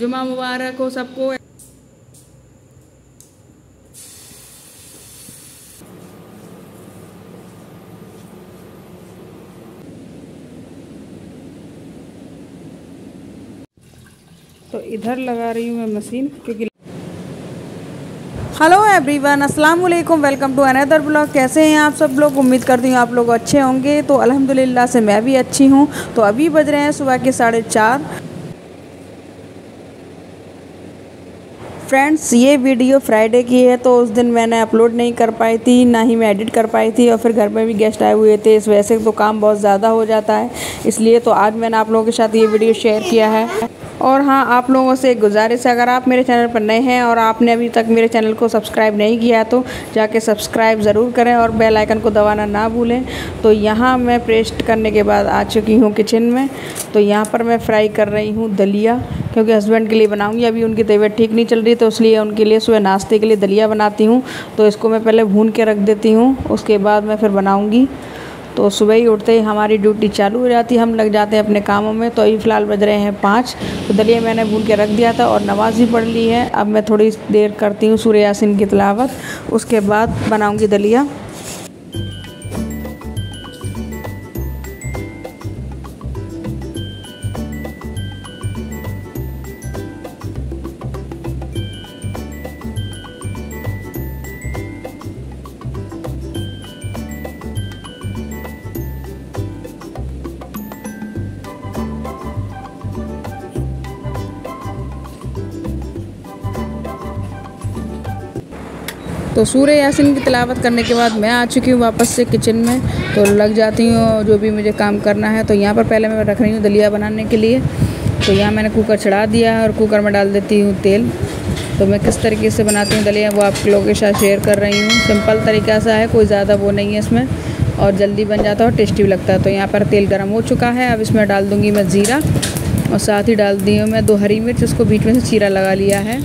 जुमा मुबारक हो सबको। तो इधर लगा रही हूँ मैं मशीन क्योंकि हेलो एवरीवन अस्सलाम वालेकुम वेलकम टू अनदर ब्लॉग कैसे हैं आप सब लोग? उम्मीद करती हूँ आप लोग अच्छे होंगे। तो अल्हम्दुलिल्लाह से मैं भी अच्छी हूँ। तो अभी बज रहे हैं सुबह के साढ़े चार। फ्रेंड्स ये वीडियो फ्राइडे की है तो उस दिन मैंने अपलोड नहीं कर पाई थी, ना ही मैं एडिट कर पाई थी, और फिर घर में भी गेस्ट आए हुए थे, इस वैसे तो काम बहुत ज़्यादा हो जाता है। इसलिए तो आज मैंने आप लोगों के साथ ये वीडियो शेयर किया है। और हाँ आप लोगों से एक गुजारिश है, अगर आप मेरे चैनल पर नए हैं और आपने अभी तक मेरे चैनल को सब्सक्राइब नहीं किया तो जाके सब्सक्राइब ज़रूर करें और बेल आइकन को दबाना ना भूलें। तो यहाँ मैं पेस्ट करने के बाद आ चुकी हूँ किचन में। तो यहाँ पर मैं फ्राई कर रही हूँ दलिया, क्योंकि हस्बैंड के लिए बनाऊँगी, अभी उनकी तबीयत ठीक नहीं चल रही तो इसलिए उनके लिए सुबह नाश्ते के लिए दलिया बनाती हूँ। तो इसको मैं पहले भून के रख देती हूँ, उसके बाद मैं फिर बनाऊँगी। तो सुबह ही उठते ही हमारी ड्यूटी चालू हो जाती है। हम लग जाते हैं अपने कामों में। तो अभी फ़िलहाल बज रहे हैं पाँच। तो दलिया मैंने भून के रख दिया था और नमाज़ भी पढ़ ली है। अब मैं थोड़ी देर करती हूँ सूर्य यासिन की तलावत। उसके बाद बनाऊँगी दलिया। तो सूर्य यासिन की तिलावत करने के बाद मैं आ चुकी हूँ वापस से किचन में। तो लग जाती हूँ जो भी मुझे काम करना है तो यहाँ पर पहले मैं रख रही हूँ दलिया बनाने के लिए। तो यहाँ मैंने कुकर चढ़ा दिया है और कुकर में डाल देती हूँ तेल। तो मैं किस तरीके से बनाती हूँ दलिया, वो आप लोगों के साथ शेयर कर रही हूँ। सिंपल तरीका सा है, कोई ज़्यादा वो नहीं है इसमें। और जल्दी बन जाता है और टेस्टी भी लगता है। तो यहाँ पर तेल गर्म हो चुका है, अब इसमें डाल दूँगी मैं ज़ीरा। और साथ ही डाल दी हूँ मैं दो हरी मिर्च उसको बीच में से चीरा लगा लिया है।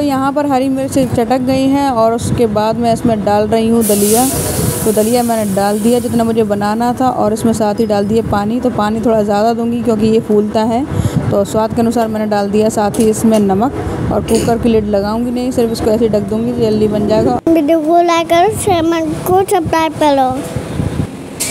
तो यहाँ पर हरी मिर्च चटक गई हैं और उसके बाद मैं इसमें डाल रही हूँ दलिया। तो दलिया मैंने डाल दिया, जितना मुझे बनाना था और इसमें साथ ही डाल दिए पानी। तो पानी थोड़ा ज़्यादा दूँगी क्योंकि ये फूलता है। तो स्वाद के अनुसार मैंने डाल दिया, साथ ही इसमें नमक और कुकर की लिड लगाऊँगी नहीं, सिर्फ़ इसको ऐसे ढक दूँगी, जल्दी बन जाएगा। वीडियो को लाइक करो चैनल को सब्सक्राइब करो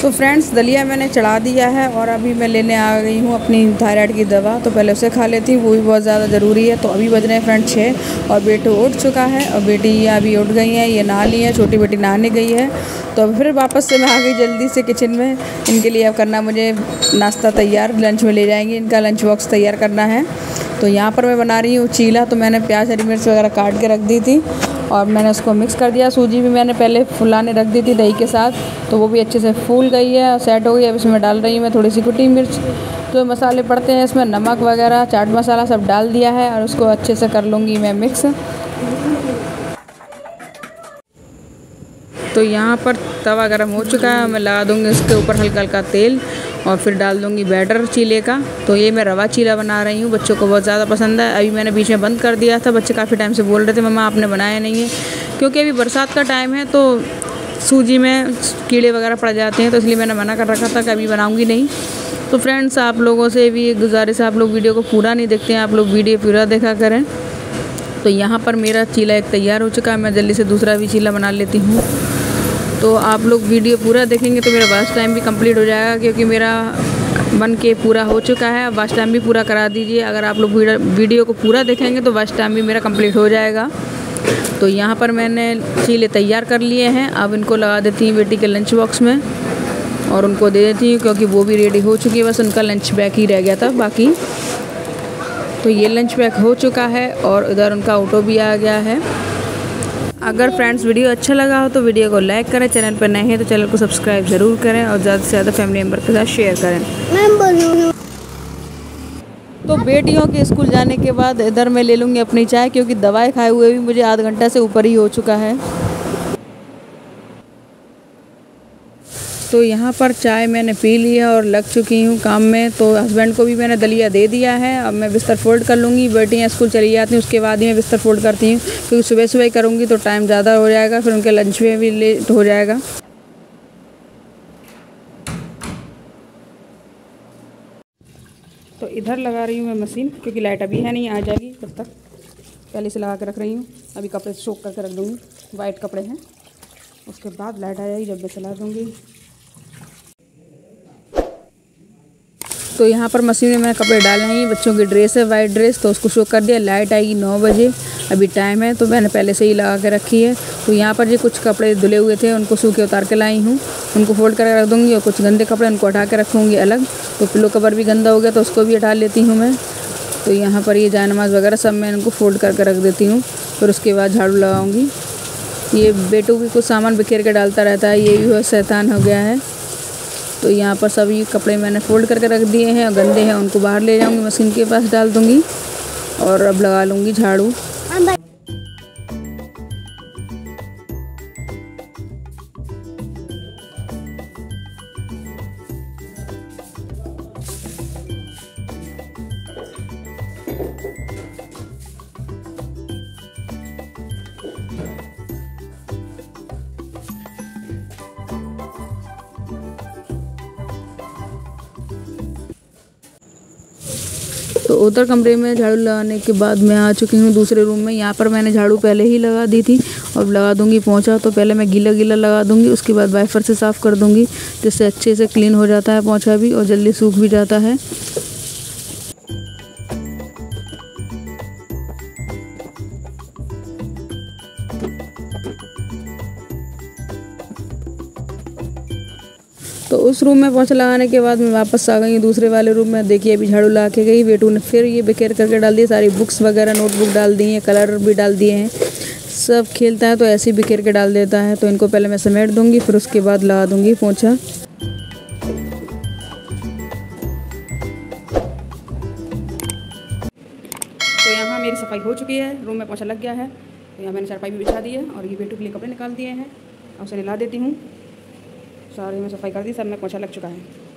तो फ्रेंड्स दलिया मैंने चढ़ा दिया है और अभी मैं लेने आ गई हूँ अपनी थायराइड की दवा। तो पहले उसे खा लेती हूँ, वो भी बहुत ज़्यादा ज़रूरी है। तो अभी बज रहे हैं फ्रेंड छः और बेटू उठ चुका है और बेटी अभी उठ गई हैं, ये नहा ली है, छोटी बेटी नहाने गई है। तो फिर वापस से मैं आ गई जल्दी से किचन में। इनके लिए अब करना मुझे नाश्ता तैयार लंच में ले जाएँगे। इनका लंच बॉक्स तैयार करना है। तो यहाँ पर मैं बना रही हूँ चीला। तो मैंने प्याज, हरी मिर्च वगैरह काट के रख दी थी। और मैंने उसको मिक्स कर दिया। सूजी भी मैंने पहले फुलाने रख दी थी दही के साथ तो वो भी अच्छे से फूल गई है और सेट हो गई अब इसमें डाल रही हूँ मैं थोड़ी सी कुटी मिर्च। तो मसाले पड़ते हैं इसमें, नमक वगैरह, चाट मसाला सब डाल दिया है और उसको अच्छे से कर लूँगी मैं मिक्स तो यहाँ पर तवा गर्म हो चुका है, मैं लगा दूँगी इसके ऊपर हल्का हल्का तेल। और फिर डाल दूँगी बैटर चीले का। तो ये मैं रवा चीला बना रही हूँ, बच्चों को बहुत ज़्यादा पसंद है। अभी मैंने बीच में बंद कर दिया था, बच्चे काफ़ी टाइम से बोल रहे थे, मम्मा, आपने बनाया नहीं है। क्योंकि अभी बरसात का टाइम है तो सूजी में कीड़े वगैरह पड़ जाते हैं तो इसलिए मैंने मना कर रखा था कि अभी बनाऊँगी नहीं। तो फ्रेंड्स, आप लोगों से भी एक गुजारिश आप लोग वीडियो को पूरा नहीं देखते हैं, आप लोग वीडियो पूरा देखा करें। तो यहाँ पर मेरा चीला एक तैयार हो चुका है, मैं जल्दी से दूसरा भी चीला बना लेती हूँ। तो आप लोग वीडियो पूरा देखेंगे तो मेरा वास्ट टाइम भी कंप्लीट हो जाएगा, क्योंकि मेरा बन के पूरा हो चुका है। वास्ट टाइम भी पूरा करा दीजिए। अगर आप लोग वीडियो को पूरा देखेंगे तो वास्ट टाइम भी मेरा कंप्लीट हो जाएगा। तो यहाँ पर मैंने चीले तैयार कर लिए हैं। अब इनको लगा देती हूँ बेटी के लंच बॉक्स में और उनको दे देती हूँ, क्योंकि वो भी रेडी हो चुकी है। बस उनका लंच बैग ही रह गया था बाकी। तो ये लंच बैग हो चुका है और इधर उनका ऑटो भी आ गया है। अगर फ्रेंड्स वीडियो अच्छा लगा हो तो वीडियो को लाइक करें चैनल पर नए हैं तो चैनल को सब्सक्राइब ज़रूर करें और ज़्यादा से ज़्यादा फैमिली मेंबर के साथ शेयर करें। तो बेटियों के स्कूल जाने के बाद इधर मैं ले लूँगी अपनी चाय क्योंकि दवाई खाए हुए भी मुझे आधा घंटा से ऊपर ही हो चुका है। तो यहाँ पर चाय मैंने पी ली है और लग चुकी हूँ काम में। तो हस्बैंड को भी मैंने दलिया दे दिया है। अब मैं बिस्तर फोल्ड कर लूँगी। बेटियाँ स्कूल चली जाती हैं, उसके बाद ही मैं बिस्तर फोल्ड करती हूँ। क्योंकि सुबह सुबह ही करूँगी तो टाइम ज़्यादा हो जाएगा, फिर उनके लंच में भी लेट हो जाएगा। तो इधर लगा रही हूँ मैं मशीन, क्योंकि लाइट अभी है नहीं, आ जाएगी तब तक। पहले से लगा के रख रही हूँ। अभी कपड़े सोख करके रख दूँगी। वाइट कपड़े हैं। उसके बाद लाइट आ जाएगी जब मैं चला दूँगी। तो यहाँ पर मशीन में मैंने कपड़े डाले हैं। बच्चों की ड्रेस है, वाइट ड्रेस तो उसको शो कर दिया। लाइट आएगी नौ बजे। अभी टाइम है तो मैंने पहले से ही लगा के रखी है। तो यहाँ पर जो कुछ कपड़े धुले हुए थे, उनको सूखे उतार के लाई हूँ। उनको फोल्ड करके रख दूँगी और कुछ गंदे कपड़े उनको हटा के रखूँगी अलग। तो पिलो कवर भी गंदा हो गया तो उसको भी हटा लेती हूँ मैं। तो यहाँ पर ये जायनमाज वगैरह सब मैं इनको फोल्ड करके रख देती हूँ। फिर उसके बाद झाड़ू लगाऊँगी। ये बेटू भी कुछ सामान बिखेर के डालता रहता है, ये भी शैतान हो गया है। तो यहाँ पर सभी कपड़े मैंने फोल्ड करके रख दिए हैं और गंदे हैं, उनको बाहर ले जाऊँगी, मशीन के पास डाल दूँगी और अब लगा लूँगी झाड़ू। तो उधर कमरे में झाड़ू लगाने के बाद मैं आ चुकी हूँ दूसरे रूम में। यहाँ पर मैंने झाड़ू पहले ही लगा दी थी। और लगा दूँगी पहुँचा तो पहले मैं गीला गीला लगा दूँगी, उसके बाद वाइफर से साफ़ कर दूँगी, जिससे अच्छे से क्लीन हो जाता है पहुँचा भी और जल्दी सूख भी जाता है। तो उस रूम में पोछा लगाने के बाद मैं वापस आ गई, दूसरे वाले रूम में देखिए अभी झाड़ू लगा के गई, बेटू ने फिर ये बिखेर करके डाल दिए, सारी बुक्स वगैरह नोटबुक डाल दी हैं कलर भी डाल दिए हैं। सब खेलता है तो ऐसे ही बिखेर के डाल देता है तो इनको पहले मैं समेट दूँगी, फिर उसके बाद लगा दूँगी पोछा। तो यहाँ मेरी सफ़ाई हो चुकी है, रूम में पोछा लग गया है। तो यहाँ मैंने चारपाई भी बिछा दी है और ये बेटू के लिए कपड़े निकाल दिए हैं। और उसे नहला देती हूँ। सारी में सफ़ाई कर दी सब में पोछा लग चुका है।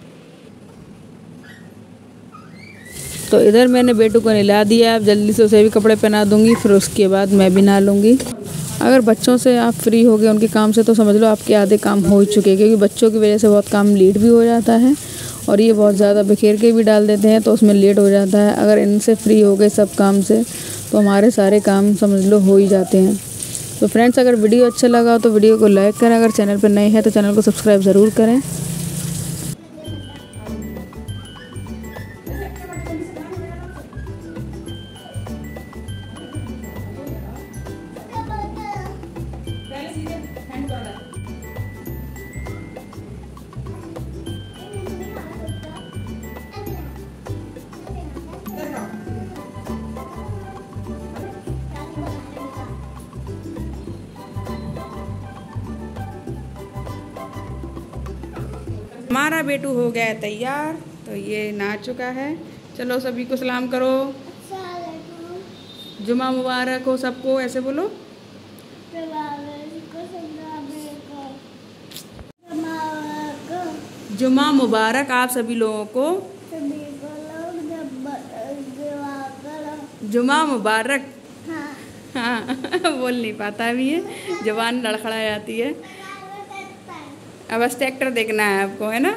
तो इधर मैंने बेटू को नहला दिया अब जल्दी से उसे भी कपड़े पहना दूँगी, फिर उसके बाद मैं भी नहा लूँगी। अगर बच्चों से आप फ्री हो गए, उनके काम से तो समझ लो आपके आधे काम हो ही चुके क्योंकि बच्चों की वजह से बहुत काम लेट भी हो जाता है, और ये बहुत ज़्यादा बिखेर के भी डाल देते हैं तो उसमें लेट हो जाता है। अगर इनसे फ्री हो गए सब काम से तो हमारे सारे काम समझ लो हो ही जाते हैं। तो फ्रेंड्स अगर वीडियो अच्छा लगा तो वीडियो को लाइक करें। अगर चैनल पर नए हैं तो चैनल को सब्सक्राइब ज़रूर करें। हमारा बेटू हो गया है तैयार तो ये नहा चुका है। चलो सभी को सलाम करो। जुमा मुबारक हो सबको ऐसे बोलो। जुमा मुबारक आप सभी लोगों को। जुमा मुबारक। हाँ। बोल नहीं पाता अभी है जवान लड़खड़ा जाती है। अब बस ट्रैक्टर देखना है आपको, है ना?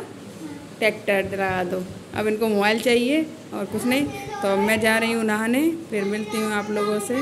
ट्रैक्टर दिला दो। अब इनको मोबाइल चाहिए और कुछ नहीं। तो अब मैं जा रही हूँ नहाने, फिर मिलती हूँ आप लोगों से।